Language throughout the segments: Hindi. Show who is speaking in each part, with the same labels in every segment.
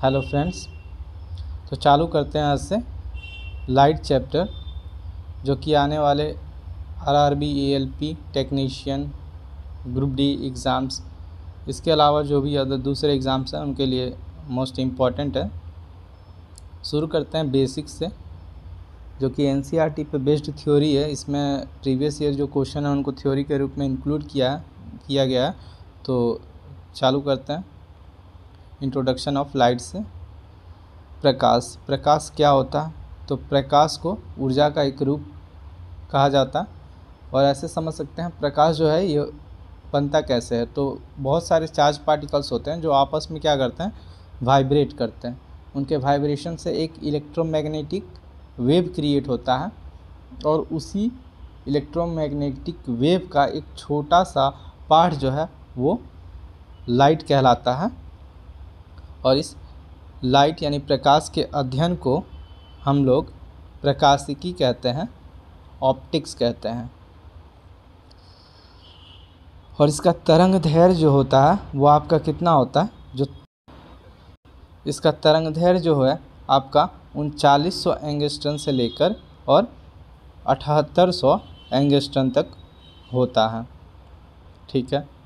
Speaker 1: हेलो फ्रेंड्स तो चालू करते हैं आज से लाइट चैप्टर, जो कि आने वाले R R B A L P technician, group D exams, इसके अलावा जो भी अदर दूसरे एग्ज़ाम्स हैं, उनके लिए मोस्ट इंपॉर्टेंट है। शुरू करते हैं बेसिक्स से, जो कि एन सी आर टी पे बेस्ड थ्योरी है। इसमें प्रीवियस ईयर जो क्वेश्चन है, उनको थ्योरी के रूप में इंक्लूड किया किया गया है। तो चालू करते हैं। इंट्रोडक्शन ऑफ़ लाइट से प्रकाश। प्रकाश क्या होता? है तो प्रकाश को ऊर्जा का एक रूप कहा जाता। और ऐसे समझ सकते हैं, प्रकाश जो है, ये बनता कैसे है? तो बहुत सारे चार्ज पार्टिकल्स होते हैं, जो आपस में क्या करते हैं? वाइब्रेट करते हैं। उनके वाइब्रेशन से एक इलेक्ट्रोमैग्नेटिक वेव क्रिएट होता है। और उसी इलेक्ट्रोमैग्नेटिक वेव का एक छोटा सा पार्ट जो है, वो लाइट कहलाता है। और इस लाइट यानी प्रकाश के अध्ययन को हम लोग प्रकाशिकी कहते हैं, ऑप्टिक्स कहते हैं। और इसका तरंग धैर्य जो होता है, वो आपका कितना होता है? जो इसका तरंग धैर्य जो है, आपका उनचालीस सौ एंगस्टन से लेकर और अठहत्तर सौ एंगस्टन तक होता है। ठीक है?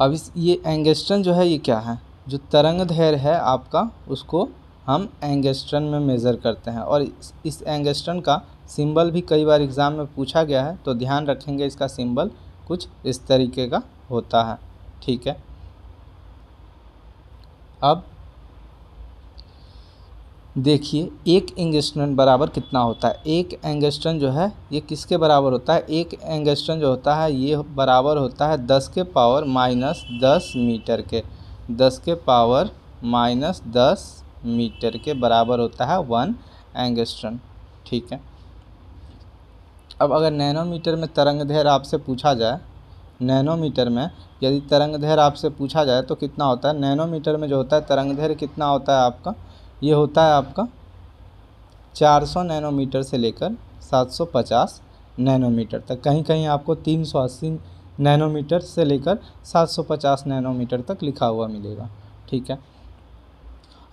Speaker 1: अब इस ये एंगेस्ट्रन जो है ये क्या है? जो तरंग धैर्य है आपका उसको हम एंगेस्ट्रन में मेज़र करते हैं। और इस, इस एंगस्ट्रन का सिंबल भी कई बार एग्ज़ाम में पूछा गया है तो ध्यान रखेंगे इसका सिंबल कुछ इस तरीके का होता है। ठीक है? अब देखिए, एक एंगस्ट्रन बराबर कितना होता है? एक एंगस्ट्रन जो है, ये किसके बराबर होता है? एक एंगस्ट्रन जो होता है, ये बराबर होता है दस के पावर माइनस दस मीटर के। दस के पावर माइनस दस मीटर के बराबर होता है वन एंगस्ट्रन ठीक है? अब अगर नैनोमीटर में तरंग धैर्य आपसे पूछा जाए, नैनोमीटर में यदि तरंग धैर्य आपसे पूछा जाए तो कितना होता है? नैनोमीटर में जो होता है तरंग धैर्य कितना होता है आपका? ये होता है आपका 400 नैनोमीटर से लेकर 750 नैनोमीटर तक। कहीं कहीं आपको 380 नैनोमीटर से लेकर 750 नैनोमीटर तक लिखा हुआ मिलेगा। ठीक है?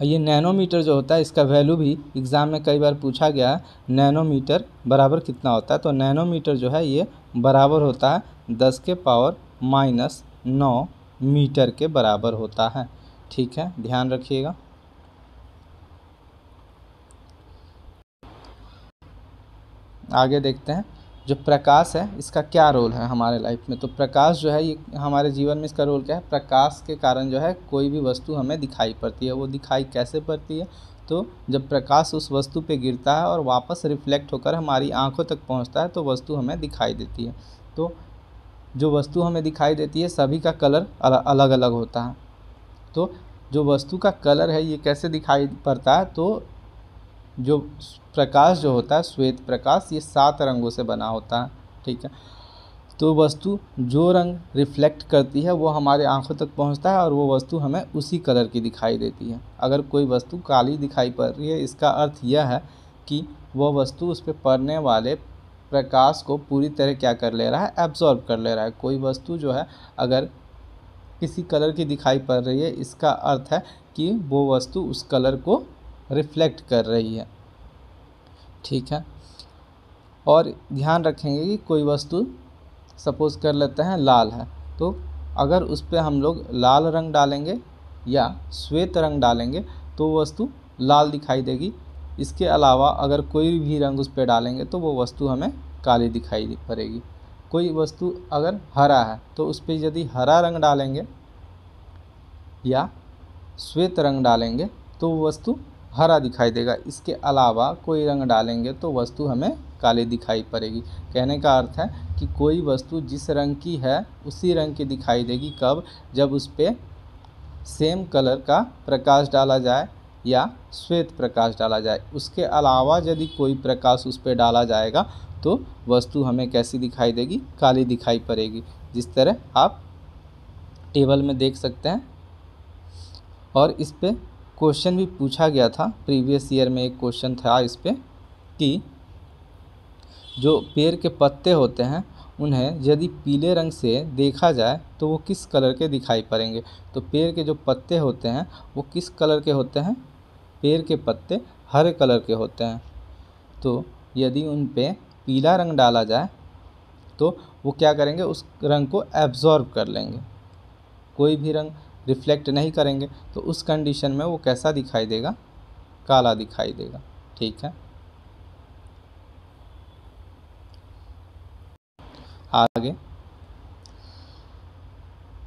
Speaker 1: और ये नैनोमीटर जो होता है, इसका वैल्यू भी एग्ज़ाम में कई बार पूछा गया है, नैनोमीटर बराबर कितना होता है? तो नैनोमीटर जो है, ये बराबर होता है दस के पावर माइनस नौ मीटर के बराबर होता है। ठीक है? ध्यान रखिएगा। आगे देखते हैं, जो प्रकाश है, इसका क्या रोल है हमारे लाइफ में? तो प्रकाश जो है, ये हमारे जीवन में इसका रोल क्या है? प्रकाश के कारण जो है, कोई भी वस्तु हमें दिखाई पड़ती है। वो दिखाई कैसे पड़ती है? तो जब प्रकाश उस वस्तु पे गिरता है और वापस रिफ्लेक्ट होकर हमारी आँखों तक पहुँचता है तो वस्तु हमें दिखाई देती है। तो जो वस्तु हमें दिखाई देती है, सभी का कलर अलग अलग होता है। तो जो वस्तु का कलर है, ये कैसे दिखाई पड़ता है? तो जो प्रकाश जो होता है, श्वेत प्रकाश, ये सात रंगों से बना होता है, ठीक है? तो वस्तु जो रंग रिफ्लेक्ट करती है, वो हमारे आँखों तक पहुँचता है और वो वस्तु हमें उसी कलर की दिखाई देती है। अगर कोई वस्तु काली दिखाई पड़ रही है, इसका अर्थ यह है कि वह वस्तु उस पर पड़ने वाले प्रकाश को पूरी तरह क्या कर ले रहा है? एब्जॉर्ब कर ले रहा है। कोई वस्तु जो है, अगर किसी कलर की दिखाई पड़ रही है, इसका अर्थ है कि वो वस्तु उस कलर को रिफ्लेक्ट कर रही है। ठीक है। और ध्यान रखेंगे कि कोई वस्तु सपोज़ कर लेते हैं लाल है तो अगर उस पर हम लोग लाल रंग डालेंगे या श्वेत रंग डालेंगे तो वस्तु लाल दिखाई देगी। इसके अलावा अगर कोई भी रंग उस पर डालेंगे तो वो वस्तु हमें काली दिखाई पड़ेगी। कोई वस्तु अगर हरा है तो उस पर यदि हरा रंग डालेंगे या श्वेत रंग डालेंगे तो वस्तु हरा दिखाई देगा। इसके अलावा कोई रंग डालेंगे तो वस्तु हमें काली दिखाई पड़ेगी। कहने का अर्थ है कि कोई वस्तु जिस रंग की है, उसी रंग की दिखाई देगी। कब? जब उस पर सेम कलर का प्रकाश डाला जाए या श्वेत प्रकाश डाला जाए। उसके अलावा यदि कोई प्रकाश उस पर डाला जाएगा तो वस्तु हमें कैसी दिखाई देगी? काली दिखाई पड़ेगी। जिस तरह आप टेबल में देख सकते हैं और इस पर क्वेश्चन भी पूछा गया था, प्रीवियस ईयर में एक क्वेश्चन था इस पर कि जो पेड़ के पत्ते होते हैं, उन्हें यदि पीले रंग से देखा जाए तो वो किस कलर के दिखाई पड़ेंगे? तो पेड़ के जो पत्ते होते हैं, वो किस कलर के होते हैं? पेड़ के पत्ते हरे कलर के होते हैं। तो यदि उन पे पीला रंग डाला जाए तो वो क्या करेंगे? उस रंग को एब्जॉर्ब कर लेंगे। कोई भी रंग रिफ्लेक्ट नहीं करेंगे तो उस कंडीशन में वो कैसा दिखाई देगा? काला दिखाई देगा। ठीक है? आगे।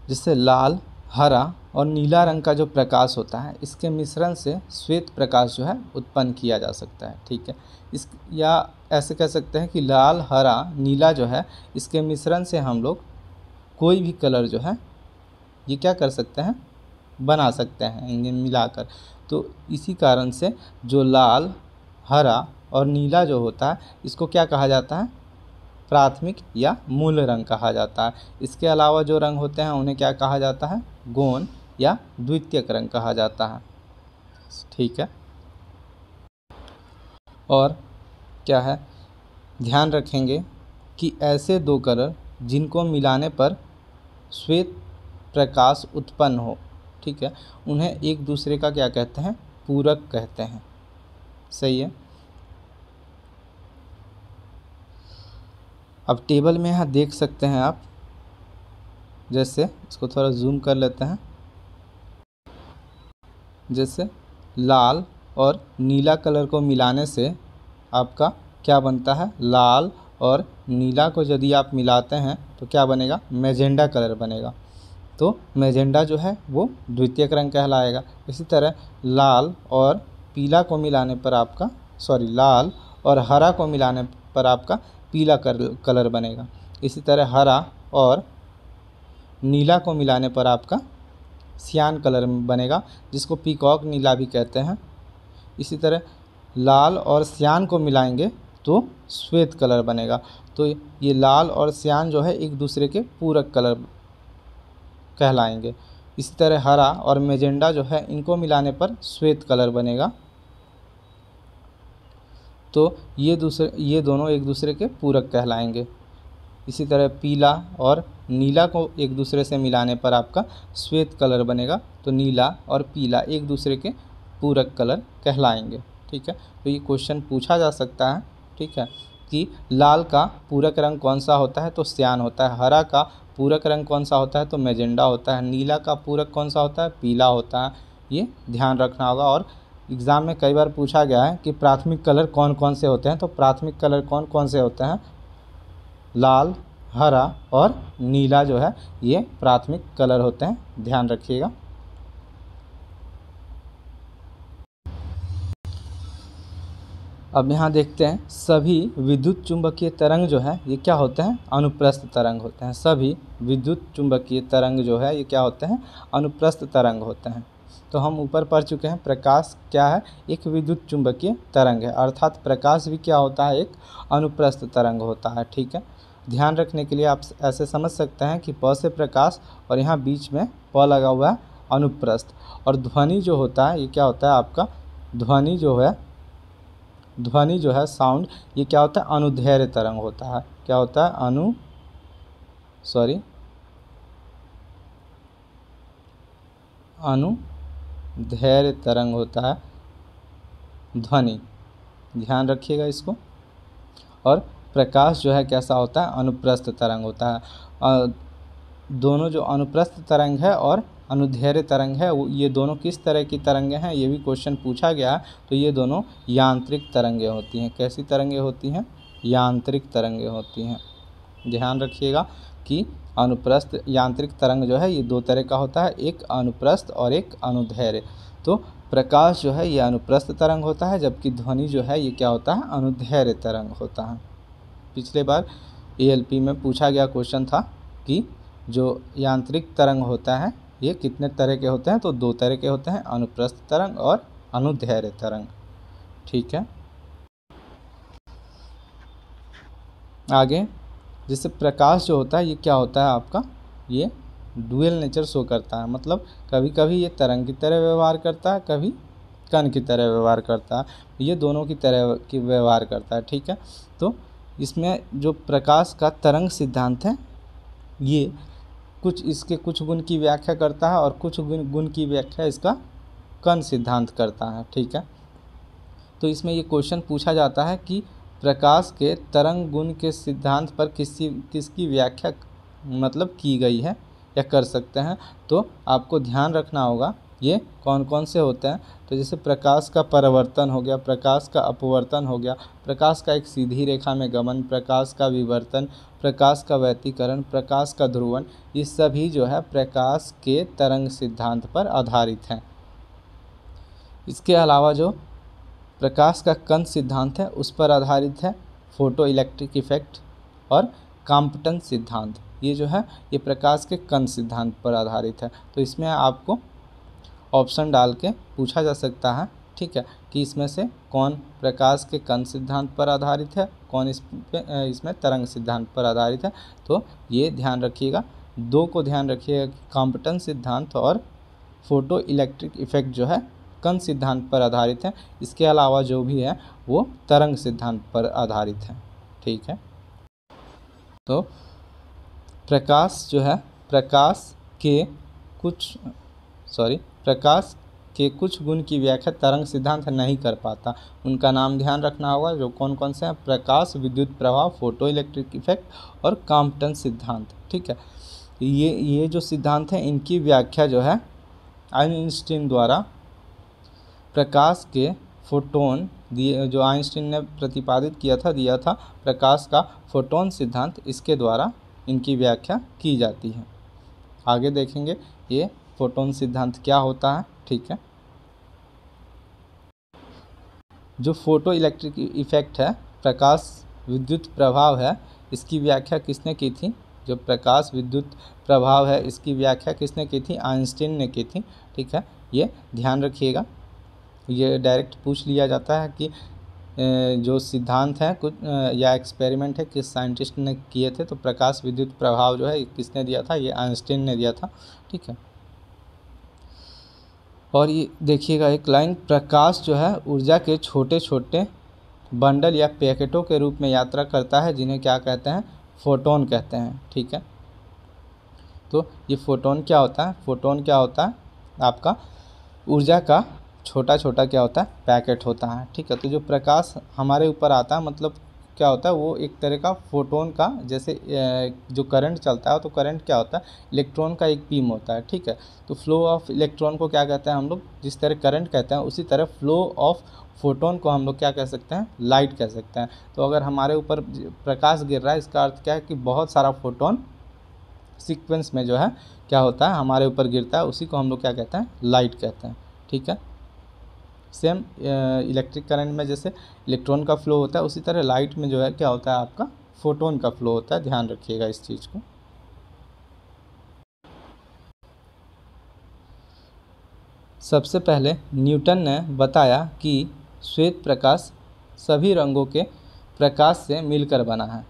Speaker 1: जिससे लाल, हरा और नीला रंग का जो प्रकाश होता है, इसके मिश्रण से श्वेत प्रकाश जो है उत्पन्न किया जा सकता है। ठीक है? इस, या ऐसे कह सकते हैं कि लाल, हरा, नीला जो है, इसके मिश्रण से हम लोग कोई भी कलर जो है ये क्या कर सकते हैं? बना सकते हैं इन्हें मिलाकर। तो इसी कारण से जो लाल, हरा और नीला जो होता है, इसको क्या कहा जाता है? प्राथमिक या मूल रंग कहा जाता है। इसके अलावा जो रंग होते हैं, उन्हें क्या कहा जाता है? गौण या द्वितीयक रंग कहा जाता है। ठीक है? और क्या है? ध्यान रखेंगे कि ऐसे दो कलर जिनको मिलाने पर श्वेत प्रकाश उत्पन्न हो, ठीक है? उन्हें एक दूसरे का क्या कहते हैं? पूरक कहते हैं। सही है? अब टेबल में यहाँ देख सकते हैं आप। जैसे, इसको थोड़ा जूम कर लेते हैं। जैसे, लाल और नीला कलर को मिलाने से आपका क्या बनता है? लाल और नीला को यदि आप मिलाते हैं तो क्या बनेगा? मैजेंडा कलर बनेगा। तो मैजेंडा जो है वो द्वितीयक रंग कहलाएगा। इसी तरह लाल और पीला को मिलाने पर आपका सॉरी लाल और हरा को मिलाने पर आपका पीला कलर बनेगा। इसी तरह हरा और नीला को मिलाने पर आपका सियान कलर बनेगा, जिसको पीकॉक नीला भी कहते हैं। इसी तरह लाल और सियान को मिलाएँगे तो श्वेत कलर बनेगा। तो ये लाल और सियान जो है एक दूसरे के पूरक कलर कहलाएँगे। इसी तरह हरा और मेजेंडा जो है, इनको मिलाने पर श्वेत कलर बनेगा। तो ये दूसरे, ये दोनों एक दूसरे के पूरक कहलाएँगे। इसी तरह पीला और नीला को एक दूसरे से मिलाने पर आपका श्वेत कलर बनेगा। तो नीला और पीला एक दूसरे के पूरक कलर कहलाएँगे। ठीक है? तो ये क्वेश्चन पूछा जा सकता है, ठीक है? कि लाल का पूरक रंग कौन सा होता है? तो सियान होता है। हरा का पूरक रंग कौन सा होता है? तो मैजेंडा होता है। नीला का पूरक कौन सा होता है? पीला होता है। ये ध्यान रखना होगा। और एग्ज़ाम में कई बार पूछा गया है कि प्राथमिक कलर कौन कौन से होते हैं? तो प्राथमिक कलर कौन कौन से होते हैं? लाल, हरा और नीला जो है, ये प्राथमिक कलर होते हैं। ध्यान रखिएगा। अब यहाँ देखते हैं, सभी विद्युत चुंबकीय तरंग जो है, ये क्या होते हैं? अनुप्रस्थ तरंग होते हैं। सभी विद्युत चुंबकीय तरंग जो है, ये क्या होते हैं? अनुप्रस्थ तरंग होते हैं। तो हम ऊपर पढ़ चुके हैं, प्रकाश क्या है? एक विद्युत चुंबकीय तरंग है। अर्थात प्रकाश भी क्या होता है? एक अनुप्रस्थ तरंग होता है, ठीक है? ध्यान रखने के लिए आप ऐसे समझ सकते हैं कि प से प्रकाश और यहाँ बीच में प लगा हुआ है अनुप्रस्थ। और ध्वनि जो होता है, ये क्या होता है आपका? ध्वनि जो है ध्वनि जो है साउंड ये क्या होता है? अनुधैर्य तरंग होता है। क्या होता है? अनु सॉरी अनु धैर्य तरंग होता है। ध्वनि, ध्यान रखिएगा इसको। और प्रकाश जो है, कैसा होता है? अनुप्रस्थ तरंग होता है। दोनों जो अनुप्रस्थ तरंग है और अनुधैर्य तरंग है ये दोनों किस तरह की तरंगें हैं, ये भी क्वेश्चन पूछा गया। तो ये दोनों यांत्रिक तरंगें होती हैं। कैसी तरंगें होती हैं? यांत्रिक तरंगें होती हैं। ध्यान रखिएगा कि अनुप्रस्थ यांत्रिक तरंग जो है, ये दो तरह का होता है, एक अनुप्रस्थ और एक अनुधैर्य। तो प्रकाश जो है, ये अनुप्रस्थ तरंग होता है, जबकि ध्वनि जो है, ये क्या होता है? अनुधैर्य तरंग होता है। पिछले बार एएलपी में पूछा गया क्वेश्चन था कि जो यांत्रिक तरंग होता है ये कितने तरह के होते हैं? तो दो तरह के होते हैं, अनुप्रस्थ तरंग और अनुधैर्य तरंग। ठीक है? आगे, जैसे प्रकाश जो होता है, ये क्या होता है आपका? ये डुअल नेचर शो करता है। मतलब कभी कभी ये तरंग की तरह व्यवहार करता है, कभी कण की तरह व्यवहार करता है। ये दोनों की तरह की व्यवहार करता है, ठीक है? तो इसमें जो प्रकाश का तरंग सिद्धांत है, ये कुछ इसके कुछ गुण की व्याख्या करता है और कुछ गुण गुण की व्याख्या इसका कण सिद्धांत करता है, ठीक है? तो इसमें ये क्वेश्चन पूछा जाता है कि प्रकाश के तरंग गुण के सिद्धांत पर किसी, किसकी व्याख्या मतलब की गई है या कर सकते हैं? तो आपको ध्यान रखना होगा ये कौन कौन से होते हैं? तो जैसे प्रकाश का परिवर्तन हो गया, प्रकाश का अपवर्तन हो गया, प्रकाश का एक सीधी रेखा में गमन, प्रकाश का विवर्तन, प्रकाश का व्यतीकरण, प्रकाश का ध्रुवन, ये सभी जो है प्रकाश के तरंग सिद्धांत पर आधारित हैं। इसके अलावा जो प्रकाश का कण सिद्धांत है, उस पर आधारित है फ़ोटो इलेक्ट्रिक इफ़ेक्ट और काम्पटन सिद्धांत। ये जो है, ये प्रकाश के कण सिद्धांत पर आधारित है। तो इसमें आपको ऑप्शन डाल के पूछा जा सकता है, ठीक है, कि इसमें से कौन प्रकाश के कण सिद्धांत पर आधारित है, कौन इस इसमें तरंग सिद्धांत पर आधारित है। तो ये ध्यान रखिएगा। दो को ध्यान रखिएगा कि कॉम्पटन सिद्धांत और फ़ोटो इलेक्ट्रिक इफ़ेक्ट जो है, कण सिद्धांत पर आधारित है। इसके अलावा जो भी है, वो तरंग सिद्धांत पर आधारित है, ठीक है। तो प्रकाश जो है, प्रकाश के कुछ, सॉरी प्रकाश के कुछ गुण की व्याख्या तरंग सिद्धांत नहीं कर पाता। उनका नाम ध्यान रखना होगा, जो कौन कौन से हैं? प्रकाश, विद्युत प्रभाव फ़ोटो इलेक्ट्रिक इफ़ेक्ट और काम्पटन सिद्धांत, ठीक है? ये ये जो सिद्धांत हैं, इनकी व्याख्या जो है, आइंस्टीन द्वारा प्रकाश के फोटोन दिए, जो आइंस्टीन ने प्रतिपादित किया था, दिया था, प्रकाश का फोटोन सिद्धांत, इसके द्वारा इनकी व्याख्या की जाती है। आगे देखेंगे, ये फोटोन सिद्धांत क्या होता है? ठीक है। जो फ़ोटो इलेक्ट्रिक इफ़ेक्ट है, प्रकाश विद्युत प्रभाव है, इसकी व्याख्या किसने की थी? जो प्रकाश विद्युत प्रभाव है, इसकी व्याख्या किसने की थी? आइंस्टीन ने की थी। ठीक है, ये ध्यान रखिएगा। ये डायरेक्ट पूछ लिया जाता है कि जो सिद्धांत है, कुछ या एक्सपेरिमेंट है, किस साइंटिस्ट ने किए थे? तो प्रकाश विद्युत प्रभाव जो है, किसने दिया था? ये आइंस्टीन ने दिया था। ठीक है और ये देखिएगा, एक लाइन, प्रकाश जो है, ऊर्जा के छोटे छोटे बंडल या पैकेटों के रूप में यात्रा करता है, जिन्हें क्या कहते हैं? फोटोन कहते हैं, ठीक है? तो ये फोटोन क्या होता है? फोटोन क्या होता है? आपका ऊर्जा का छोटा छोटा क्या होता है? पैकेट होता है, ठीक है? तो जो प्रकाश हमारे ऊपर आता है मतलब क्या होता है, वो एक तरह का फोटोन का जैसे जो करंट चलता है तो करंट क्या होता है, इलेक्ट्रॉन का एक बीम होता है, ठीक है? तो फ्लो ऑफ़ इलेक्ट्रॉन को क्या कहते हैं हम लोग, जिस तरह करंट कहते हैं, उसी तरह फ्लो ऑफ़ फोटोन को हम लोग क्या कह सकते हैं, लाइट कह सकते हैं। तो अगर हमारे ऊपर प्रकाश गिर रहा है, इसका अर्थ क्या है कि बहुत सारा फोटोन सीक्वेंस में जो है, क्या होता है, हमारे ऊपर गिरता है, उसी को हम लोग क्या कहते हैं, लाइट कहते हैं, ठीक है? सेम इलेक्ट्रिक करंट में जैसे इलेक्ट्रॉन का फ्लो होता है, उसी तरह लाइट में जो है, क्या होता है आपका? फोटोन का फ्लो होता है, ध्यान रखिएगा इस चीज़ को। सबसे पहले न्यूटन ने बताया कि श्वेत प्रकाश सभी रंगों के प्रकाश से मिलकर बना है।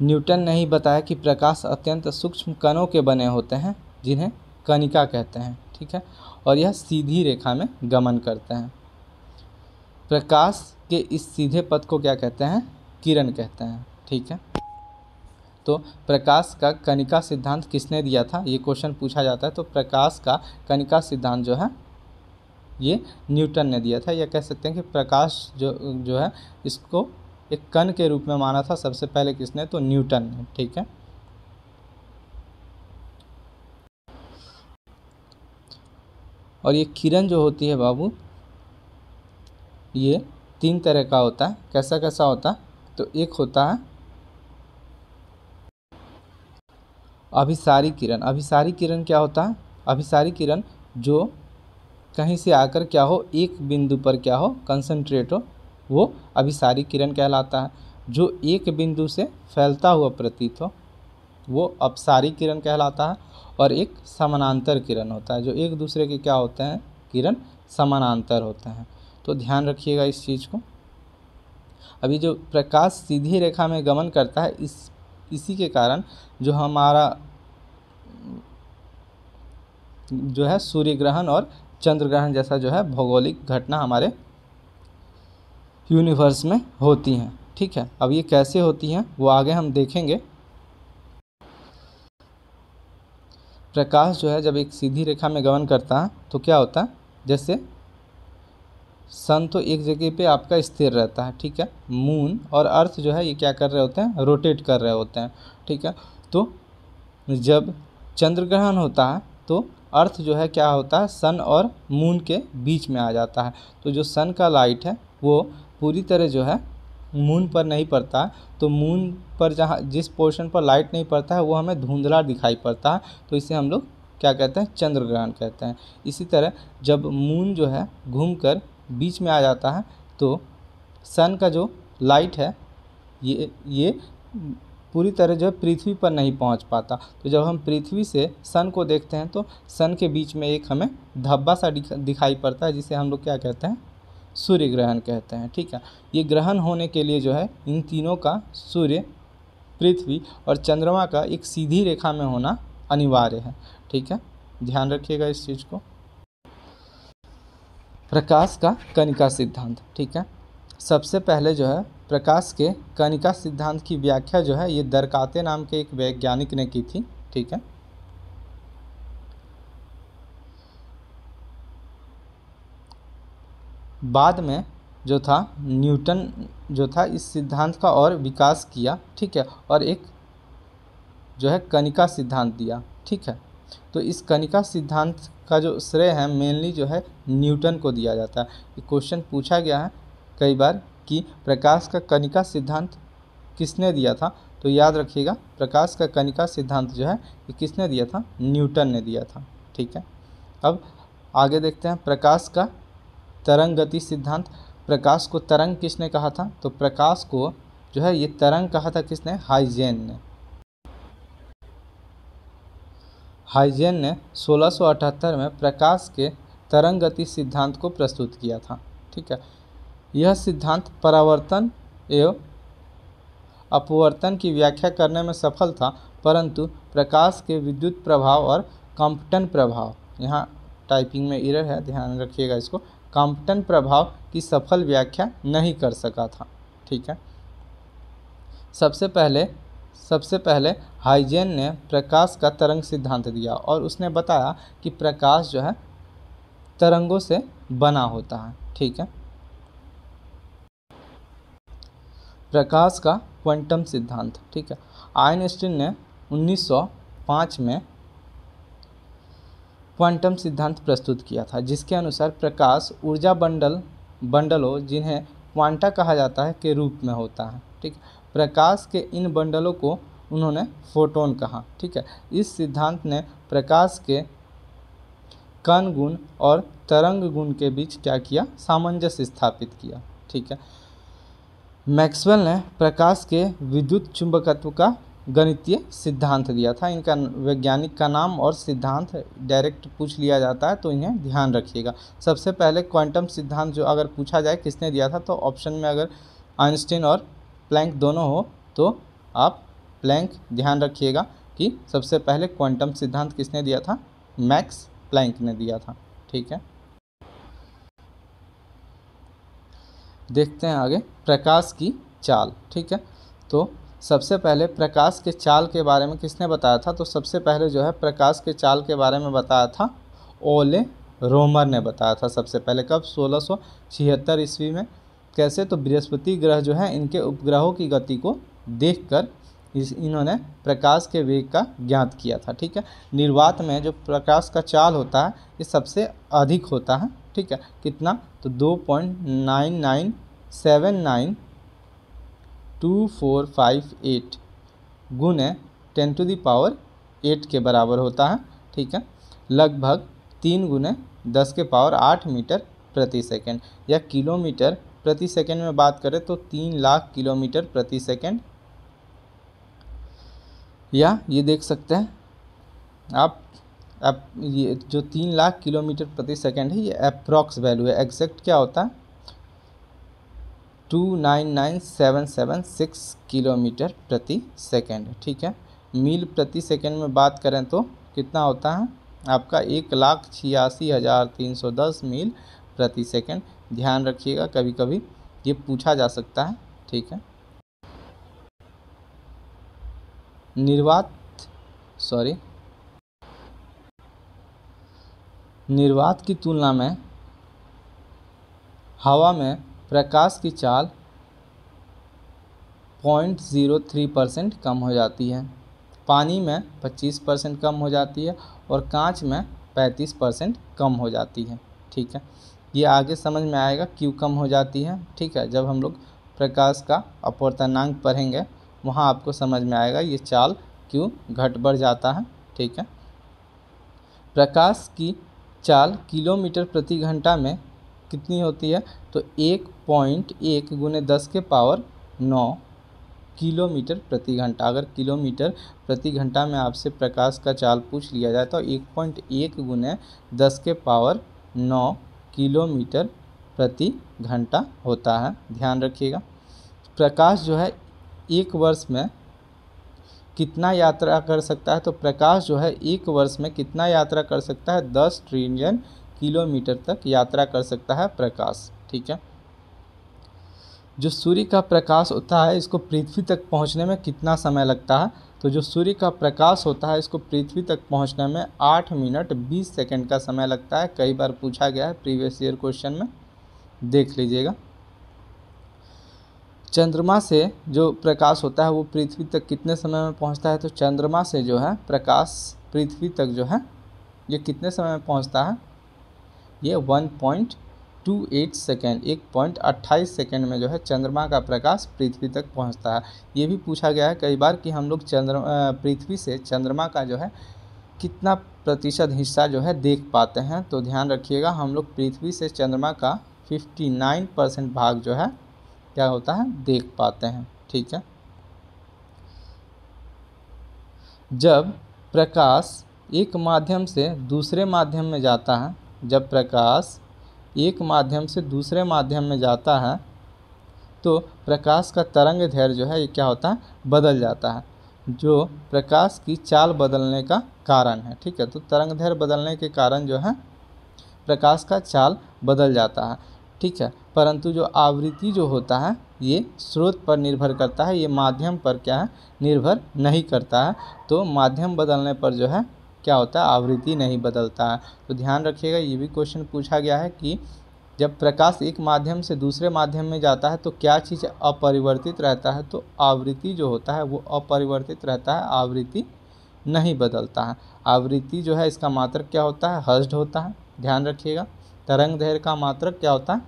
Speaker 1: न्यूटन ने ही बताया कि प्रकाश अत्यंत सूक्ष्म कणों के बने होते हैं, जिन्हें कणिका कहते हैं, ठीक है? और यह सीधी रेखा में गमन करते हैं। प्रकाश के इस सीधे पथ को क्या कहते हैं? किरण कहते हैं, ठीक है? तो प्रकाश का कनिका सिद्धांत किसने दिया था? ये क्वेश्चन पूछा जाता है तो प्रकाश का कनिका सिद्धांत जो है, ये न्यूटन ने दिया था। या कह सकते हैं कि प्रकाश जो जो है, इसको एक कण के रूप में माना था सबसे पहले किसने? तो न्यूटन ने, ठीक है? और ये किरण जो होती है बाबू, ये तीन तरह का होता है। कैसा कैसा होता? है तो एक होता है अभिसारी किरण। अभिसारी किरण क्या होता? है अभिसारी किरण जो कहीं से आकर क्या हो, एक बिंदु पर क्या हो कंसंट्रेट हो, वो अभिसारी किरण कहलाता है। जो एक बिंदु से फैलता हुआ प्रतीत हो, वो अपसारी किरण कहलाता है। और एक समानांतर किरण होता है, जो एक दूसरे के क्या होते हैं? किरण समानांतर होते हैं। तो ध्यान रखिएगा इस चीज़ को। अभी जो प्रकाश सीधी रेखा में गमन करता है, इस, इसी के कारण जो हमारा, जो है सूर्य ग्रहण और चंद्र ग्रहण जैसा जो है भौगोलिक घटना हमारे यूनिवर्स में होती हैं। ठीक है, अब ये कैसे होती हैं, वो आगे हम देखेंगे। प्रकाश जो है जब एक सीधी रेखा में गमन करता तो क्या होता? जैसे सन तो एक जगह पे आपका स्थिर रहता है, ठीक है? मून और अर्थ जो है ये क्या कर रहे होते हैं? रोटेट कर रहे होते हैं, ठीक है? तो जब चंद्र ग्रहण होता है तो अर्थ जो है क्या होता है? सन और मून के बीच में आ जाता है। तो जो सन का लाइट है वो पूरी तरह जो है मून पर नहीं पड़ता तो मून पर जहाँ, जिस पोर्शन पर लाइट नहीं पड़ता है, वो हमें धुंधला दिखाई पड़ता है तो इसे हम लोग क्या कहते हैं? चंद्र ग्रहण कहते हैं। इसी तरह जब मून जो है घूम कर बीच में आ जाता है तो सन का जो लाइट है, ये ये पूरी तरह जो है पृथ्वी पर नहीं पहुँच पाता। तो जब हम पृथ्वी से सन को देखते हैं तो सन के बीच में एक हमें धब्बा सा दिखाई पड़ता है, जिसे हम लोग क्या कहते हैं? सूर्य ग्रहण कहते हैं, ठीक है? ये ग्रहण होने के लिए जो है, इन तीनों का सूर्य, पृथ्वी और चंद्रमा का एक सीधी रेखा में होना अनिवार्य है, ठीक है? ध्यान रखिएगा इस चीज़ को। प्रकाश का कनिका सिद्धांत, ठीक है? सबसे पहले जो है, प्रकाश के कनिका सिद्धांत की व्याख्या जो है, ये दरकाते नाम के एक वैज्ञानिक ने की थी, ठीक है? बाद में जो था, न्यूटन जो था, इस सिद्धांत का और विकास किया, ठीक है, और एक जो है कनिका सिद्धांत दिया, ठीक है। तो इस कनिका सिद्धांत का जो श्रेय है मेनली जो है न्यूटन को दिया जाता है। क्वेश्चन पूछा गया है कई बार कि प्रकाश का कनिका सिद्धांत किसने दिया था? तो याद रखिएगा, प्रकाश का कनिका सिद्धांत जो है, ये किसने दिया था? न्यूटन ने दिया था, ठीक है। अब आगे देखते हैं, प्रकाश का तरंग गति सिद्धांत, प्रकाश को तरंग किसने कहा था? तो प्रकाश को जो है, ये तरंग कहा था किसने? हाइजेन ने। हाइजेन ने 1678 में प्रकाश के तरंग गति सिद्धांत को प्रस्तुत किया था। ठीक है? यह सिद्धांत परावर्तन एवं अपवर्तन की व्याख्या करने में सफल था, परंतु प्रकाश के विद्युत प्रभाव और कंपटन प्रभाव। यहाँ टाइपिंग में इरर है, ध्यान रखिएगा इसको। कंपटन प्रभाव की सफल व्याख्या नहीं कर सका था। ठीक है? सबसे पहले सबसे पहले हाइजेन ने प्रकाश का तरंग सिद्धांत दिया और उसने बताया कि प्रकाश जो है, तरंगों से बना होता है। ठीक है? प्रकाश का क्वांटम सिद्धांत। ठीक है? आइनस्टीन ने 1905 में क्वांटम सिद्धांत प्रस्तुत किया था, जिसके अनुसार प्रकाश ऊर्जा बंडल, बंडलों, जिन्हें क्वांटा कहा जाता है, के रूप में होता है, ठीक प्रकाश के इन बंडलों को उन्होंने फोटोन कहा, ठीक है? इस सिद्धांत ने प्रकाश के कण गुण और तरंग गुण के बीच क्या किया? सामंजस्य स्थापित किया, ठीक है? मैक्सवेल ने प्रकाश के विद्युत चुंबकत्व का गणितीय सिद्धांत दिया था। इनका वैज्ञानिक का नाम और सिद्धांत डायरेक्ट पूछ लिया जाता है तो इन्हें ध्यान रखिएगा। सबसे पहले क्वांटम सिद्धांत जो अगर पूछा जाए, किसने दिया था तो ऑप्शन में अगर आइंस्टीन और प्लैंक दोनों हो तो आप प्लैंक ध्यान रखिएगा कि सबसे पहले क्वांटम सिद्धांत किसने दिया था, मैक्स प्लैंक ने दिया था। ठीक है? देखते हैं आगे, प्रकाश की चाल। ठीक है? तो सबसे पहले प्रकाश के चाल के बारे में किसने बताया था? तो सबसे पहले जो है प्रकाश के चाल के बारे में बताया था ओले रोमर ने बताया था सबसे पहले। कब? सोलह सौ छिहत्तर ईस्वी में। कैसे? तो बृहस्पति ग्रह जो है, इनके उपग्रहों की गति को देखकर इस, इन्होंने प्रकाश के वेग का ज्ञात किया था, ठीक है? निर्वात में जो प्रकाश का चाल होता है, ये सबसे अधिक होता है, ठीक है? कितना? तो दो point nine nine seven nine two four five eight गुने ten to the power eight के बराबर होता है, ठीक है? लगभग तीन गुने दस के पावर आठ मीटर प्रति सेकेंड। या किलोमीटर प्रति सेकेंड में बात करें तो तीन लाख किलोमीटर प्रति सेकेंड। या ये देख सकते हैं, आप आप ये जो तीन लाख किलोमीटर प्रति सेकंड है, ये अप्रॉक्स वैल्यू है। एग्जैक्ट क्या होता है? 299,776 किलोमीटर प्रति सेकंड ठीक है? मील प्रति सेकंड में बात करें तो कितना होता है? आपका एक लाख छियासी हज़ार तीन सौ दस मील प्रति सेकंड। ध्यान रखिएगा कभी कभी ये पूछा जा सकता है ठीक है? निर्वात सॉरी निर्वात की तुलना में हवा में प्रकाश की चाल पॉइंट ज़ीरो थ्री परसेंट कम हो जाती है। पानी में पच्चीस परसेंट कम हो जाती है और कांच में पैंतीस परसेंट कम हो जाती है। ठीक है? ये आगे समझ में आएगा क्यों कम हो जाती है। ठीक है? जब हम लोग प्रकाश का अपवर्तनांक पढ़ेंगे, वहाँ आपको समझ में आएगा ये चाल क्यों घट बढ़ जाता है। ठीक है? प्रकाश की चाल किलोमीटर प्रति घंटा में कितनी होती है? तो एक पॉइंट एक गुने दस के पावर नौ किलोमीटर प्रति घंटा। अगर किलोमीटर प्रति घंटा में आपसे प्रकाश का चाल पूछ लिया जाए तो एक पॉइंट एक गुने दस के पावर नौ किलोमीटर प्रति घंटा होता है। ध्यान रखिएगा। प्रकाश जो है, एक वर्ष में कितना यात्रा कर सकता है? तो प्रकाश जो है, एक वर्ष में कितना यात्रा कर सकता है? दस ट्रिलियन किलोमीटर तक यात्रा कर सकता है प्रकाश, ठीक है? जो सूर्य का प्रकाश होता है, इसको पृथ्वी तक पहुँचने में कितना समय लगता है? तो जो सूर्य का प्रकाश होता है, इसको पृथ्वी तक पहुँचने में आठ मिनट बीस सेकंड का समय लगता है। कई बार पूछा गया है प्रीवियस ईयर क्वेश्चन में, देख लीजिएगा। चंद्रमा से जो प्रकाश होता है, वो पृथ्वी तक कितने समय में पहुँचता है? तो चंद्रमा से जो है प्रकाश पृथ्वी तक जो है, ये कितने समय में पहुँचता है? ये one point two eight second एक पॉइंट अट्ठाईस सेकेंड में जो है चंद्रमा का प्रकाश पृथ्वी तक पहुँचता है। ये भी पूछा गया है कई बार कि हम लोग चंद्र पृथ्वी से चंद्रमा का जो है कितना प्रतिशत हिस्सा जो है देख पाते हैं। तो ध्यान रखिएगा, हम लोग पृथ्वी से चंद्रमा का फिफ्टी नाइन परसेंट भाग जो है क्या होता है? देख पाते हैं। ठीक है? जब प्रकाश एक माध्यम से दूसरे माध्यम में जाता है जब प्रकाश एक माध्यम से दूसरे माध्यम में जाता है तो प्रकाश का तरंग धैर्य जो है, ये क्या होता है? बदल जाता है, जो प्रकाश की चाल बदलने का कारण है, ठीक है? तो तरंग धैर्य बदलने के कारण जो है, प्रकाश का चाल बदल जाता है, ठीक है? परंतु जो आवृत्ति जो होता है, ये स्रोत पर निर्भर करता है, ये माध्यम पर क्या है? निर्भर नहीं करता है तो माध्यम बदलने पर जो है क्या होता है? आवृत्ति नहीं बदलता है। तो ध्यान रखिएगा, ये भी क्वेश्चन पूछा गया है कि जब प्रकाश एक माध्यम से दूसरे माध्यम में जाता है तो क्या चीज़ अपरिवर्तित रहता है? तो आवृत्ति जो होता है, वो अपरिवर्तित रहता है, आवृत्ति नहीं बदलता है। आवृत्ति जो है, इसका मात्रक क्या होता है? हर्स्ट होता है। ध्यान रखिएगा तरंग धैर्य का मात्रक क्या होता है?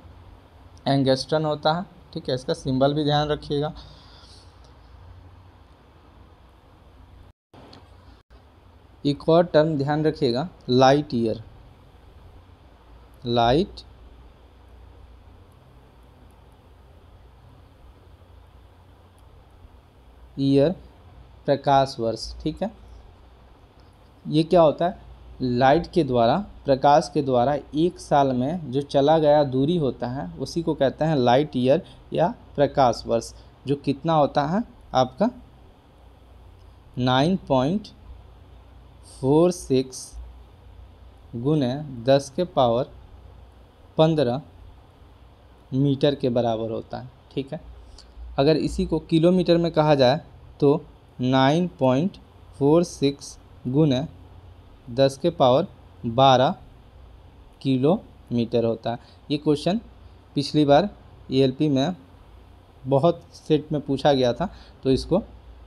Speaker 1: एंगेस्टन होता है। ठीक है, इसका सिंबल भी ध्यान रखिएगा। एक और टर्म ध्यान रखिएगा लाइट ईयर लाइट ईयर प्रकाश वर्ष, ठीक है? ये क्या होता है? लाइट के द्वारा, प्रकाश के द्वारा एक साल में जो चला गया दूरी होता है, उसी को कहते हैं लाइट ईयर या प्रकाश वर्ष, जो कितना होता है? आपका नाइन पॉइंट फोर सिक्स गुने दस के पावर पंद्रह मीटर के बराबर होता है, ठीक है? अगर इसी को किलोमीटर में कहा जाए तो नाइन पॉइंट फोर सिक्स गुने दस के पावर बारह किलोमीटर होता है। ये क्वेश्चन पिछली बार ए में बहुत सेट में पूछा गया था तो इसको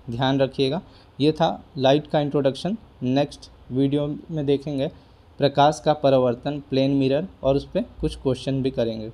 Speaker 1: ध्यान रखिएगा। ये था लाइट का इंट्रोडक्शन नेक्स्ट वीडियो में देखेंगे प्रकाश का परिवर्तन प्लेन मिरर और उस पर कुछ क्वेश्चन भी करेंगे।